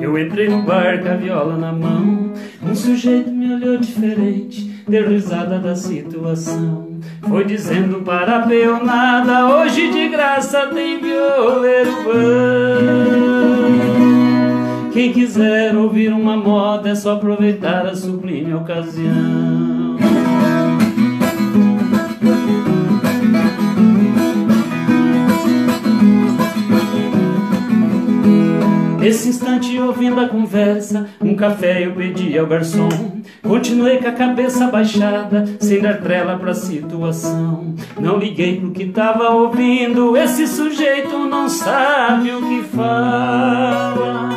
Eu entrei no bar com a viola na mão. Um sujeito me olhou diferente, deu risada da situação. Foi dizendo para a peonada, hoje de graça tem violeiro bom. Quem quiser ouvir uma moda é só aproveitar a sublime ocasião. Nesse instante, ouvindo a conversa, um café eu pedi ao garçom. Continuei com a cabeça baixada, sem dar trela pra situação. Não liguei pro que tava ouvindo, esse sujeito não sabe o que fala.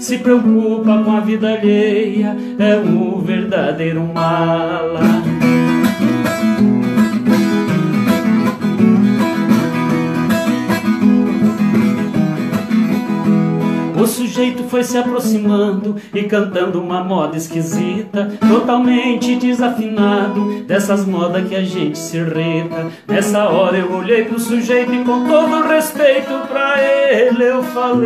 Se preocupa com a vida alheia, é um verdadeiro mala. Sujeito foi se aproximando e cantando uma moda esquisita, totalmente desafinado, dessas modas que a gente se irrita. Nessa hora eu olhei pro sujeito e com todo respeito pra ele eu falei: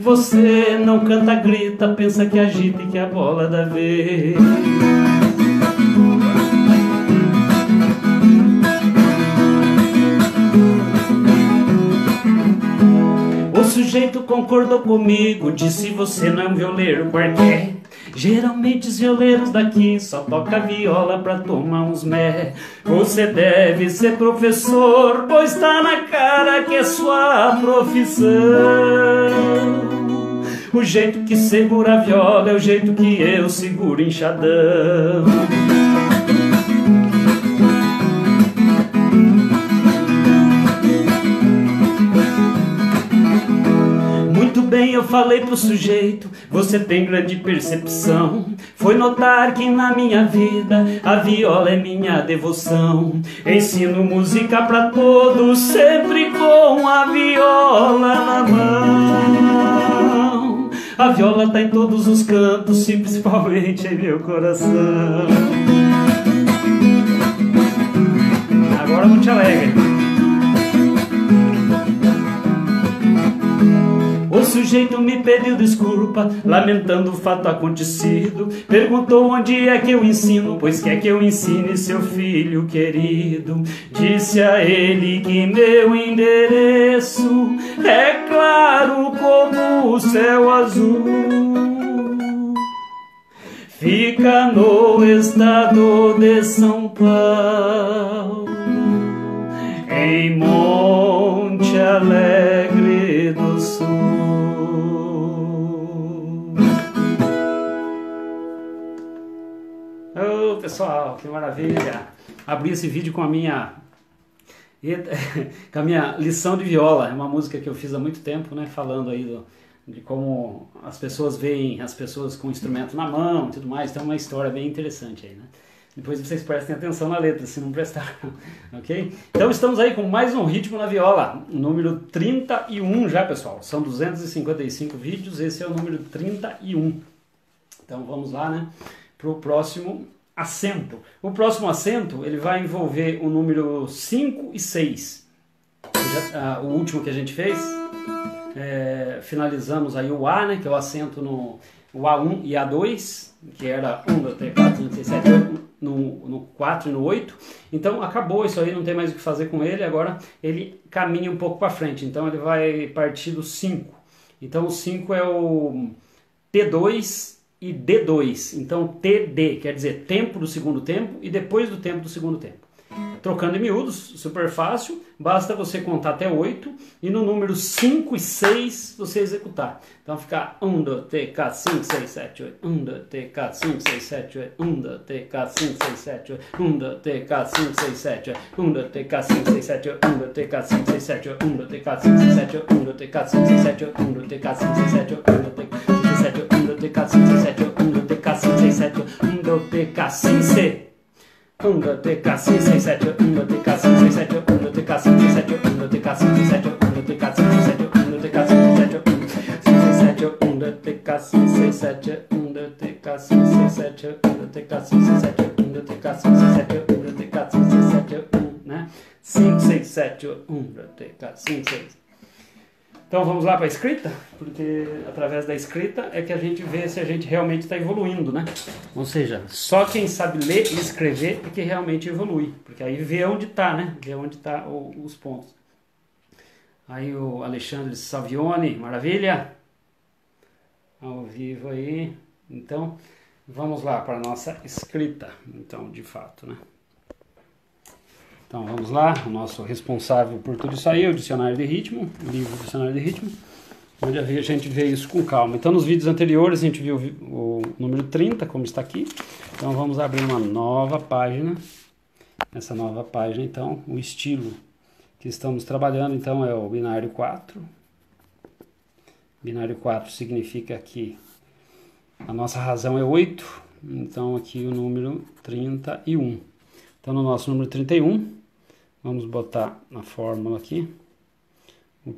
Você não canta, grita, pensa que agita e que a bola da vez. Sujeito concordou comigo, disse você não é um violeiro qualquer. Geralmente os violeiros daqui só toca viola pra tomar uns mé. Você deve ser professor, pois tá na cara que é sua profissão. O jeito que segura a viola é o jeito que eu seguro enxadão. Eu falei pro sujeito, você tem grande percepção. Foi notar que na minha vida a viola é minha devoção. Ensino música pra todos, sempre com a viola na mão. A viola tá em todos os cantos, e principalmente em meu coração. Agora não te alegre. Sujeito me pediu desculpa, lamentando o fato acontecido. Perguntou onde é que eu ensino, pois quer que eu ensine seu filho querido. Disse a ele que meu endereço é claro como o céu azul. Fica no estado de São Paulo, em Monte Alegre pessoal, que maravilha! Abri esse vídeo com a minha com a minha lição de viola. É uma música que eu fiz há muito tempo, né? Falando aí do, de como as pessoas veem as pessoas com o instrumento na mão e tudo mais. Tem uma história bem interessante aí, né? Depois vocês prestem atenção na letra, se não prestaram, ok? Então estamos aí com mais um ritmo na viola, número 31 já, pessoal. São 255 vídeos, esse é o número 31. Então vamos lá, né? Para o próximo acento. O próximo acento, ele vai envolver o número 5 e 6. Já, ah, o último que a gente fez, é, finalizamos aí o A, né? Que é o acento no o A1 e A2, que era 1, 2, 3, 4, 5, 6, 7, 8, no, no 4 e no 8. Então acabou isso aí, não tem mais o que fazer com ele. Agora ele caminha um pouco para frente. Então ele vai partir do 5. Então o 5 é o T2 e D2. Então TD quer dizer tempo do segundo tempo e depois do tempo do segundo tempo. Trocando em miúdos, super fácil, basta você contar até 8 e no número 5 e 6 você executar. Então fica 1, 2, 3, 4, 5, 6, 7, 8, 1, 2, 3, 4, 5, 6, 7, 8, 1, 2, 3, 4, 5, 6, 7, 8, 1, 2, 3, 4, 5, 6, 7, 8, 1, 2, 3, 4, 5, 6, 7, 8, 1, 2, 3, 4, 5, 6, 7, 8, 1, 2, 3, 4, 5, 6, 7, 8, 1, 2, 3, 4, 5, 6, 7, 8, 1, 2, 3, 4, 5, 6, 7, 8, 1, 2, 3, 4, 5, sete, um, dois, três, cinco, seis. Um, dois, três, cinco, seis, sete, um, dois, três, cinco, seis, sete, um, dois, três, cinco, seis, sete, um, dois, três, cinco, seis, sete, um, dois, três, cinco, seis, sete, um, dois, três, cinco, sete, um, seis, sete, um, dois, três, cinco, seis, sete, um, dois, três, cinco, seis, sete, um, dois, três, cinco, seis, sete, um, dois, três, cinco, seis, sete, um, dois, três, cinco, seis, sete, um, né? Cinco, seis, sete, um, dois, três, cinco, seis então vamos lá para a escrita, porque através da escrita é que a gente vê se a gente realmente está evoluindo, né? Ou seja, só quem sabe ler e escrever é que realmente evolui, porque aí vê onde está, né? Vê onde está os pontos. Aí o Alexandre Savione, maravilha! Ao vivo aí. Então, vamos lá para a nossa escrita, então, de fato, né? Então vamos lá, o nosso responsável por tudo isso aí é o dicionário de ritmo, o livro Dicionário de Ritmo, onde a gente vê isso com calma. Então nos vídeos anteriores a gente viu o número 30, como está aqui. Então vamos abrir uma nova página. Nessa nova página, então, o estilo que estamos trabalhando, então, é o binário 4. Binário 4 significa que a nossa razão é 8, então aqui o número 31. Então, no nosso número 31, Vamos botar na fórmula aqui o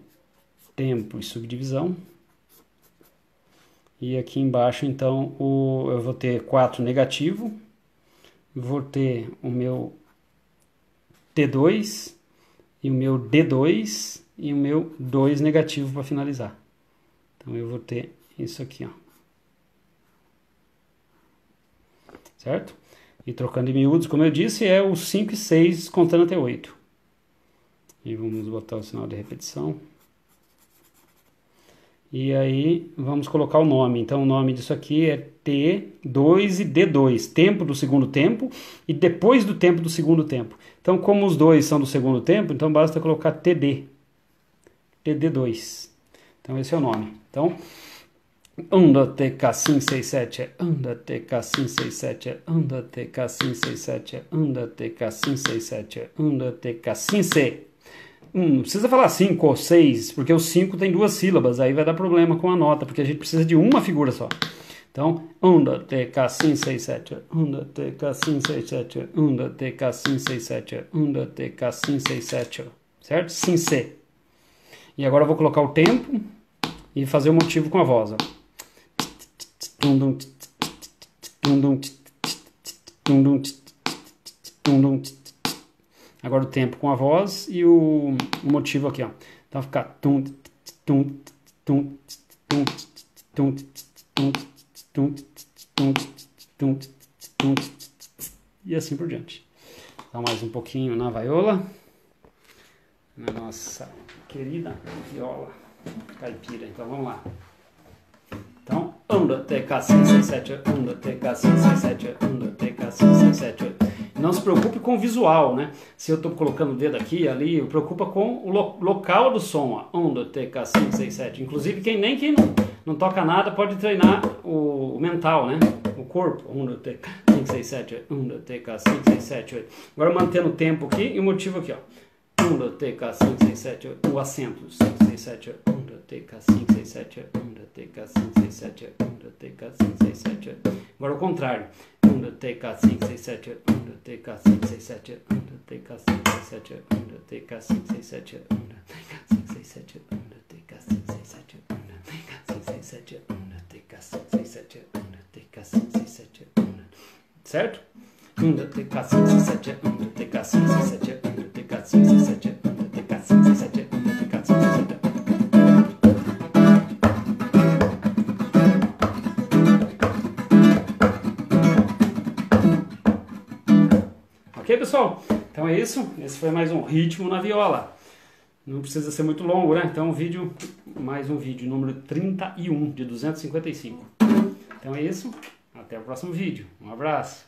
tempo e subdivisão. E aqui embaixo, então, o, eu vou ter 4 negativo, vou ter o meu T2 e o meu D2 e o meu 2 negativo para finalizar. Então eu vou ter isso aqui, ó. Certo? E trocando em miúdos, como eu disse, é o 5 e 6 contando até 8. E vamos botar o sinal de repetição. E aí vamos colocar o nome. Então o nome disso aqui é T2 e D2, tempo do segundo tempo e depois do tempo do segundo tempo. Então como os dois são do segundo tempo, então basta colocar TD. TD2. Então esse é o nome. Então Anda TK 567 é anda TK 567 é anda TK 567 é anda TK 567 é anda TK 567 Hum, não precisa falar 5 ou 6, porque o 5 tem duas sílabas, aí vai dar problema com a nota, porque a gente precisa de uma figura só. Então, onda TK 567, onda TK 567, onda TK 567, onda TK 567, certo? Sim, C. E agora eu vou colocar o tempo e fazer o motivo com a voz. Ó. Agora o tempo com a voz e o, o motivo aqui, ó. Então ficar tum tum tum tum tum tum tum tum tum tum e assim por diante. Então mais um pouquinho na vaiola, na nossa querida viola caipira. Então vamos lá. Então, anda TK 567, anda TK 567, anda TK 567. Não se preocupe com o visual, né? Se eu estou colocando o dedo aqui ali, preocupa com o lo local do som, ó. Onda TK567. Inclusive, quem nem quem não, não toca nada pode treinar o, o mental, né? O corpo. Onda TK567, onda TK567. Agora mantendo o tempo aqui e o motivo aqui, ó. Onda TK567, o acento 567, onda TK567, onda TK567, onda TK567. Agora o contrário under TK 567 under TK 567 under TK 567 under TK 567 under TK 667 under TK 667 under TK 667 under TK 667 under TK 667 under certo? Under TK 667 under TK 667 under TK 667 under TK Pessoal? Então é isso. Esse foi mais um ritmo na viola. Não precisa ser muito longo, né? Então, um vídeo, mais um vídeo, número 31 de 255. Então é isso. Até o próximo vídeo. Um abraço.